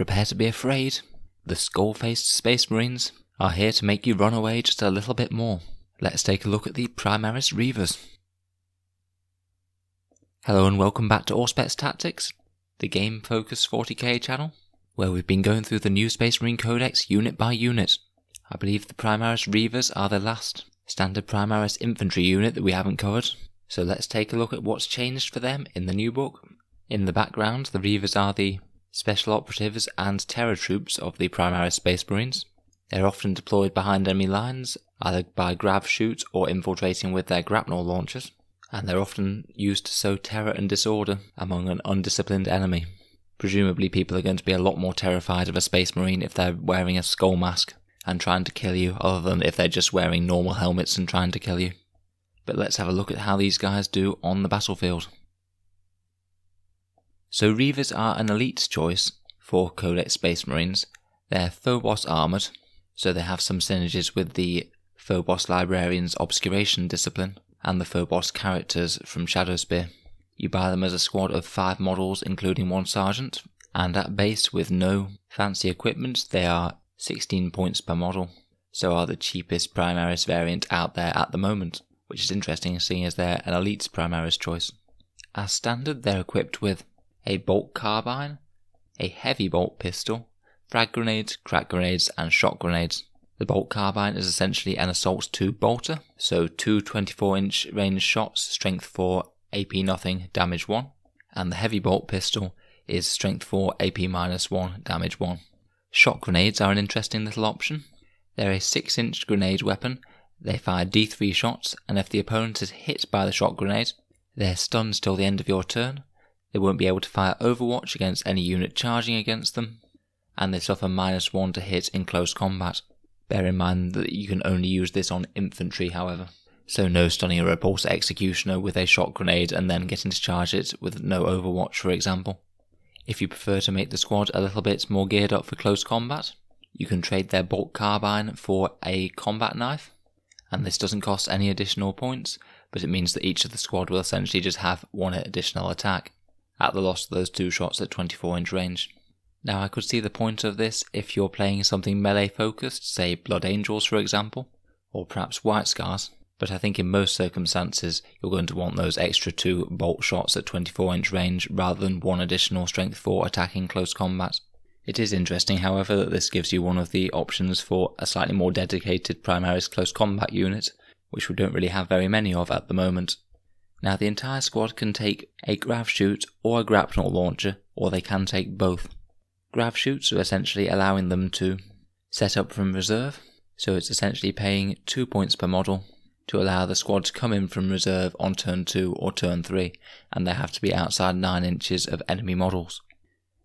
Prepare to be afraid. The skull faced Space Marines are here to make you run away just a little bit more. Let's take a look at the Primaris Reivers. Hello and welcome back to Auspex Tactics, the game Focus 40k channel, where we've been going through the new Space Marine Codex unit by unit. I believe the Primaris Reivers are the last standard Primaris infantry unit that we haven't covered, so let's take a look at what's changed for them in the new book. In the background, the Reivers are the special operatives and terror troops of the Primaris Space Marines. They're often deployed behind enemy lines, either by grav-chute or infiltrating with their grapnel launchers and they're often used to sow terror and disorder among an undisciplined enemy. Presumably, people are going to be a lot more terrified of a space marine if they're wearing a skull mask and trying to kill you, other than if they're just wearing normal helmets and trying to kill you. But let's have a look at how these guys do on the battlefield. So, Reivers are an elite's choice for Codex Space Marines. They're Phobos armoured, so they have some synergies with the Phobos Librarian's Obscuration discipline, and the Phobos characters from Shadowspear. You buy them as a squad of five models, including one sergeant, and at base with no fancy equipment, they are 16 points per model. So are the cheapest Primaris variant out there at the moment, which is interesting seeing as they're an elite's Primaris choice. As standard, they're equipped with a bolt carbine, a heavy bolt pistol, frag grenades, crack grenades, and shot grenades. The bolt carbine is essentially an assault 2 bolter, so two 24 inch range shots, strength 4, AP nothing, damage 1, and the heavy bolt pistol is strength 4, AP minus 1, damage 1. Shot grenades are an interesting little option. They're a 6 inch grenade weapon, they fire D3 shots, and if the opponent is hit by the shot grenade, they're stunned till the end of your turn. They won't be able to fire Overwatch against any unit charging against them, and they suffer minus 1 to hit in close combat. Bear in mind that you can only use this on infantry, however. So no stunning a repulsor executioner with a shot grenade and then getting to charge it with no overwatch, for example. If you prefer to make the squad a little bit more geared up for close combat, you can trade their bolt carbine for a combat knife, and this doesn't cost any additional points, but it means that each of the squad will essentially just have one additional attack, at the loss of those two shots at 24 inch range. Now I could see the point of this if you're playing something melee focused, say Blood Angels for example, or perhaps White Scars, but I think in most circumstances you're going to want those extra two bolt shots at 24 inch range rather than one additional strength 4 attacking close combat. It is interesting, however, that this gives you one of the options for a slightly more dedicated Primaris close combat unit, which we don't really have very many of at the moment. Now, the entire squad can take a grav-chute or a grapnel launcher, or they can take both. Grav-chutes are essentially allowing them to set up from reserve, so it's essentially paying 2 points per model to allow the squad to come in from reserve on turn 2 or turn 3, and they have to be outside 9 inches of enemy models.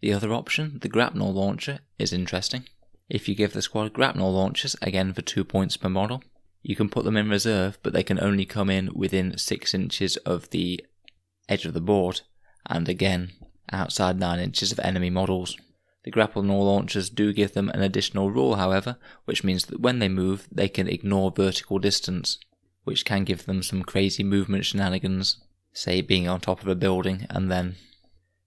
The other option, the grapnel launcher, is interesting. If you give the squad grapnel launchers, again for 2 points per model, you can put them in reserve, but they can only come in within 6 inches of the edge of the board, and again outside 9 inches of enemy models. The grapnel launchers do give them an additional rule, however, which means that when they move, they can ignore vertical distance, which can give them some crazy movement shenanigans, say being on top of a building and then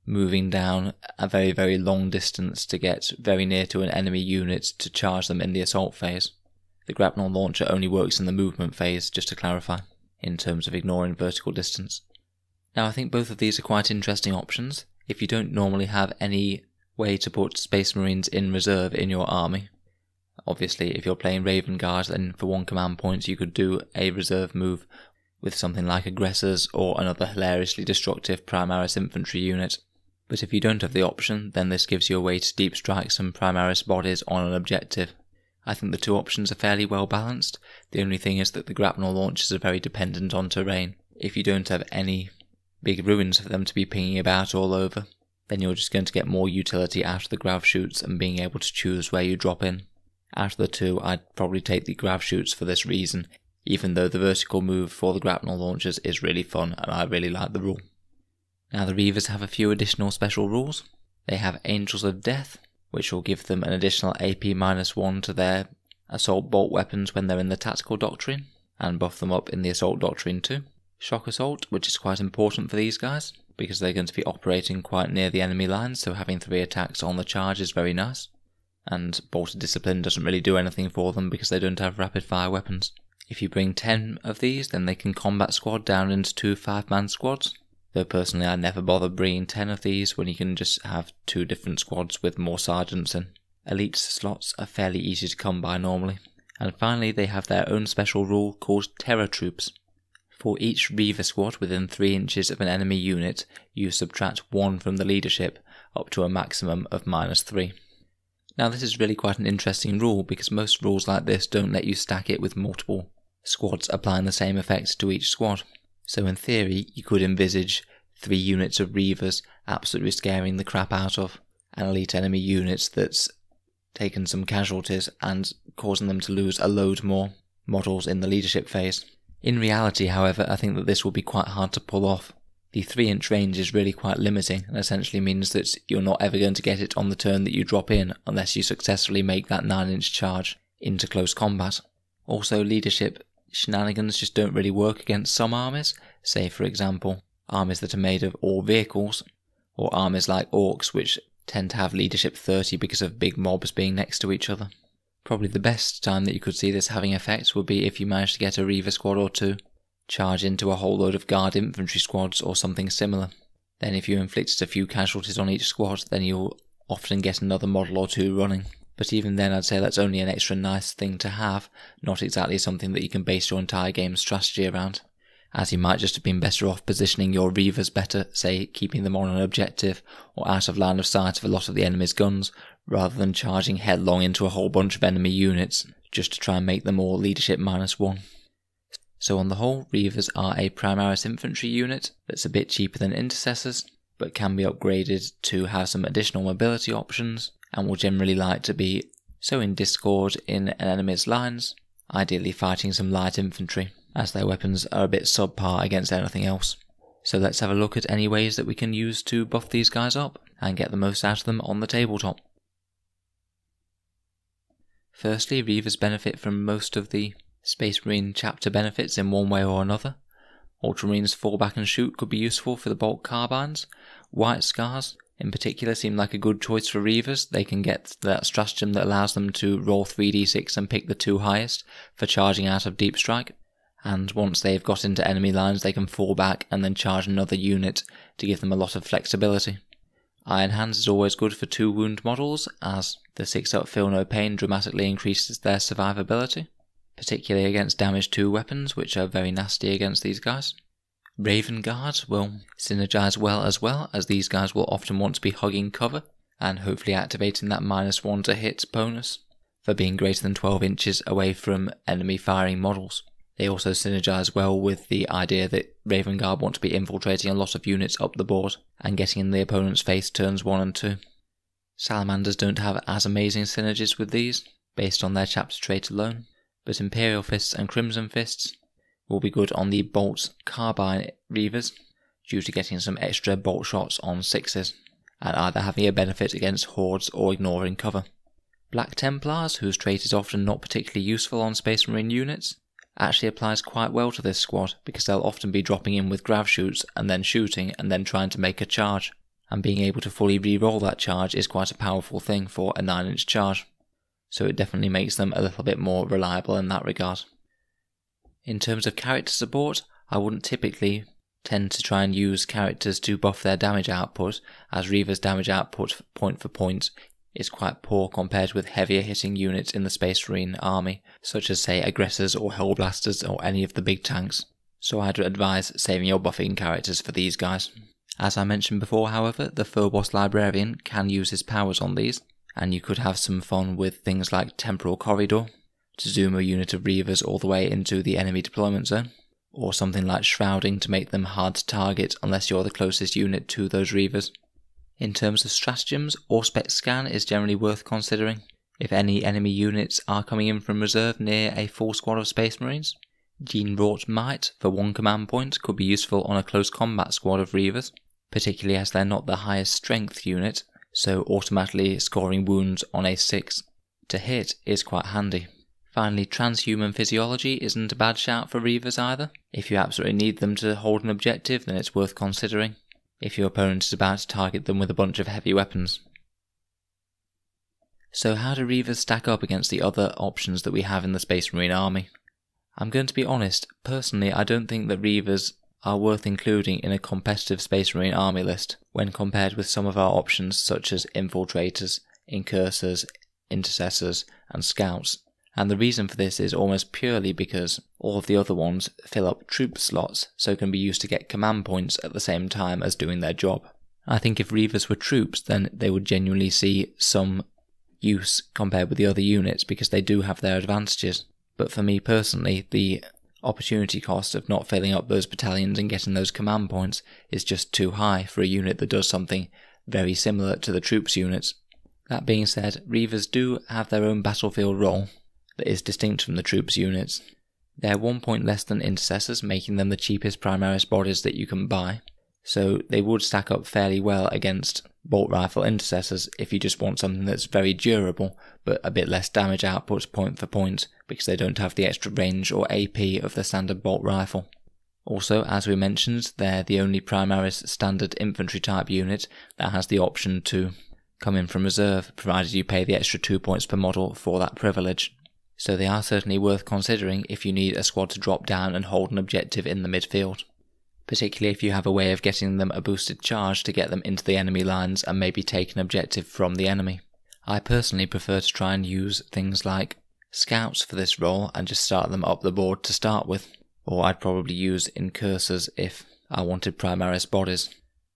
moving down a very, very long distance to get very near to an enemy unit to charge them in the assault phase. The grapnel launcher only works in the movement phase, just to clarify, in terms of ignoring vertical distance. Now, I think both of these are quite interesting options. If you don't normally have any way to put Space Marines in reserve in your army. Obviously, if you're playing Raven Guard, then for one command point you could do a reserve move with something like Aggressors or another hilariously destructive Primaris infantry unit. But if you don't have the option, then this gives you a way to deep strike some Primaris bodies on an objective. I think the two options are fairly well balanced. The only thing is that the grapnel launches are very dependent on terrain. If you don't have any big ruins for them to be pinging about all over, then you're just going to get more utility out of the grav-chutes and being able to choose where you drop in. Out of the two, I'd probably take the grav-chutes for this reason, even though the vertical move for the grapnel launchers is really fun and I really like the rule. Now the Reivers have a few additional special rules. They have Angels of Death, which will give them an additional AP minus 1 to their assault bolt weapons when they're in the tactical doctrine, and buff them up in the assault doctrine too. Shock Assault, which is quite important for these guys. because they're going to be operating quite near the enemy lines, so having three attacks on the charge is very nice. And Bolted Discipline doesn't really do anything for them because they don't have rapid fire weapons. If you bring 10 of these, then they can combat squad down into two 5 man squads. Though personally, I never bother bringing 10 of these when you can just have two different squads with more sergeants in. Elite slots are fairly easy to come by normally. And finally, they have their own special rule called Terror Troops. For each Reiver squad within 3 inches of an enemy unit, you subtract 1 from the leadership, up to a maximum of minus 3. Now, this is really quite an interesting rule because most rules like this don't let you stack it with multiple squads applying the same effect to each squad. So, in theory, you could envisage three units of Reivers absolutely scaring the crap out of an elite enemy unit that's taken some casualties and causing them to lose a load more models in the leadership phase. In reality, however, I think that this will be quite hard to pull off the 3 inch range is really quite limiting and essentially means that you're not ever going to get it on the turn that you drop in unless you successfully make that 9 inch charge into close combat. Also, leadership shenanigans just don't really work against some armies, say, for example, armies that are made of all vehicles, or armies like Orks which tend to have leadership 30 because of big mobs being next to each other. Probably the best time that you could see this having effect would be if you managed to get a Reiver squad or two charge into a whole load of guard infantry squads or something similar. Then, if you inflicted a few casualties on each squad, then you'll often get another model or two running. But even then, I'd say that's only an extra nice thing to have, not exactly something that you can base your entire game strategy around. As you might just have been better off positioning your Reivers better, say keeping them on an objective or out of line of sight of a lot of the enemy's guns, rather than charging headlong into a whole bunch of enemy units just to try and make them all leadership minus one. So on the whole, Reivers are a Primaris infantry unit that's a bit cheaper than Intercessors, but can be upgraded to have some additional mobility options, and will generally like to be so in discord in an enemy's lines, ideally fighting some light infantry, as their weapons are a bit subpar against anything else. So let's have a look at any ways that we can use to buff these guys up and get the most out of them on the tabletop. Firstly, Reivers benefit from most of the Space Marine chapter benefits in one way or another. Ultramarines fall back and shoot could be useful for the bolt carbines. White Scars, in particular, seem like a good choice for Reivers. They can get that stratagem that allows them to roll 3d6 and pick the two highest for charging out of Deep Strike. And once they've got into enemy lines, they can fall back and then charge another unit to give them a lot of flexibility. Iron Hands is always good for two wound models, as the 6 up Feel No Pain dramatically increases their survivability particularly against damage 2 weapons, which are very nasty against these guys. Raven Guards will synergize well as well, as these guys will often want to be hugging cover and hopefully activating that minus 1 to hit bonus for being greater than 12 inches away from enemy firing models. They also synergize well with the idea that Raven Guard want to be infiltrating a lot of units up the board and getting in the opponent's face turns 1 and 2. Salamanders don't have as amazing synergies with these, based on their chapter trait alone, but Imperial Fists and Crimson Fists will be good on the Bolt Carbine Reivers due to getting some extra bolt shots on sixes and either having a benefit against hordes or ignoring cover. Black Templars, whose trait is often not particularly useful on Space Marine units, actually applies quite well to this squad because they'll often be dropping in with grav-chutes and then shooting and then trying to make a charge. And being able to fully re-roll that charge is quite a powerful thing for a 9 inch charge so it definitely makes them a little bit more reliable in that regard. In terms of character support, I wouldn't typically tend to try and use characters to buff their damage output, as Reiver's damage output point for point is quite poor compared with heavier hitting units in the Space Marine army, such as say aggressors or hellblasters or any of the big tanks. So I'd advise saving your buffing characters for these guys. As I mentioned before, however, the Phobos Librarian can use his powers on these, and you could have some fun with things like Temporal Corridor to zoom a unit of Reivers all the way into the enemy deployment zone, or something like Shrouding to make them hard to target unless you're the closest unit to those Reivers. In terms of stratagems, Auspex Scan is generally worth considering. If any enemy units are coming in from reserve near a full squad of Space Marines, Gene Wrought Might for one command point could be useful on a close combat squad of Reivers, particularly as they're not the highest strength unit so automatically scoring wounds on a 6 to hit is quite handy. Finally, transhuman physiology isn't a bad shout for Reivers either. If you absolutely need them to hold an objective, then it's worth considering. if your opponent is about to target them with a bunch of heavy weapons. So how do Reivers stack up against the other options that we have in the Space Marine army? I'm going to be honest, personally I don't think that Reivers are worth including in a competitive Space Marine army list when compared with some of our options such as infiltrators, incursors, intercessors, and scouts. And the reason for this is almost purely because all of the other ones fill up troop slots so can be used to get command points at the same time as doing their job. I think if Reivers were troops, then they would genuinely see some use compared with the other units because they do have their advantages. But for me personally, the opportunity cost of not filling up those battalions and getting those command points is just too high for a unit that does something very similar to the troops units. That being said, Reivers do have their own battlefield role that is distinct from the troops units. They're one point less than intercessors, making them the cheapest Primaris bodies that you can buy, so they would stack up fairly well against bolt rifle intercessors if you just want something that's very durable but a bit less damage output point for point because they don't have the extra range or AP of the standard bolt rifle. Also, as we mentioned, they're the only Primaris standard infantry type unit that has the option to come in from reserve, provided you pay the extra 2 points per model for that privilege. So they are certainly worth considering if you need a squad to drop down and hold an objective in the midfield particularly if you have a way of getting them a boosted charge to get them into the enemy lines and maybe take an objective from the enemy. I personally prefer to try and use things like scouts for this role and just start them up the board to start with, or I'd probably use incursors if I wanted Primaris bodies,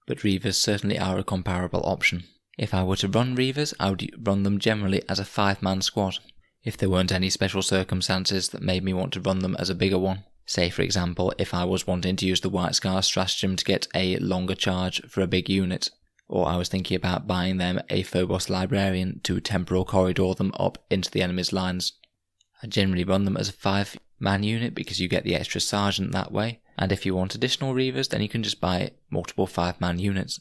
but Reivers certainly are a comparable option. If I were to run Reivers, I would run them generally as a five man squad, if there weren't any special circumstances that made me want to run them as a bigger one. Say, for example, if I was wanting to use the White Scar stratagem to get a longer charge for a big unit, or I was thinking about buying them a Phobos Librarian to temporal corridor them up into the enemy's lines. I generally run them as a 5 man unit because you get the extra sergeant that way, and if you want additional Reivers, then you can just buy multiple 5 man units.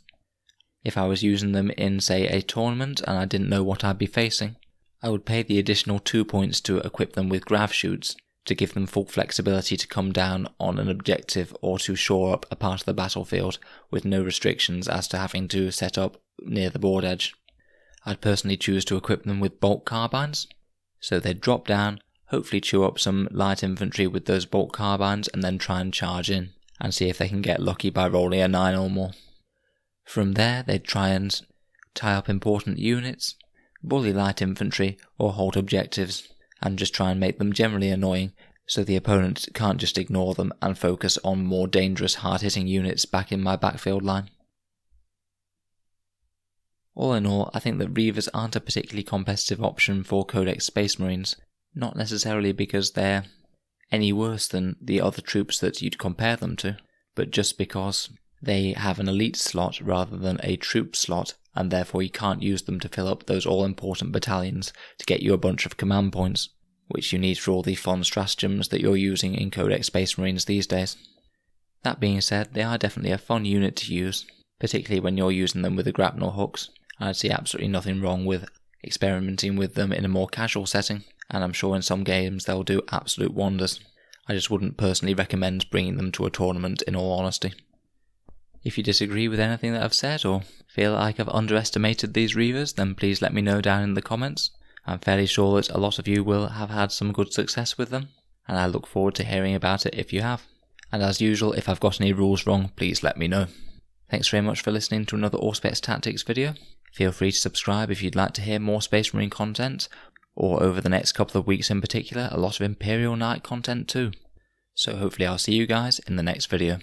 If I was using them in, say, a tournament and I didn't know what I'd be facing, I would pay the additional 2 points to equip them with grav-chutes to give them full flexibility to come down on an objective or to shore up a part of the battlefield with no restrictions as to having to set up near the board edge. I'd personally choose to equip them with bolt carbines, so they'd drop down, hopefully chew up some light infantry with those bolt carbines, and then try and charge in and see if they can get lucky by rolling a 9 or more. From there, they'd try and tie up important units, bully light infantry, or hold objectives and just try and make them generally annoying so the opponent can't just ignore them and focus on more dangerous hard hitting units back in my backfield line. All in all, I think that Reivers aren't a particularly competitive option for Codex Space Marines, not necessarily because they're any worse than the other troops that you'd compare them to, but just because they have an elite slot rather than a troop slot, and therefore you can't use them to fill up those all important battalions to get you a bunch of command points which you need for all the fun stratagems that you're using in Codex Space Marines these days. That being said, they are definitely a fun unit to use, particularly when you're using them with the grapnel hooks. I'd see absolutely nothing wrong with experimenting with them in a more casual setting, and I'm sure in some games they'll do absolute wonders. I just wouldn't personally recommend bringing them to a tournament in all honesty. If you disagree with anything that I've said or feel like I've underestimated these Reivers, then please let me know down in the comments. I'm fairly sure that a lot of you will have had some good success with them, and I look forward to hearing about it if you have. And as usual, if I've got any rules wrong, please let me know. Thanks very much for listening to another Auspex Tactics video. Feel free to subscribe if you'd like to hear more Space Marine content, or over the next couple of weeks in particular, a lot of Imperial Knight content too. So hopefully I'll see you guys in the next video.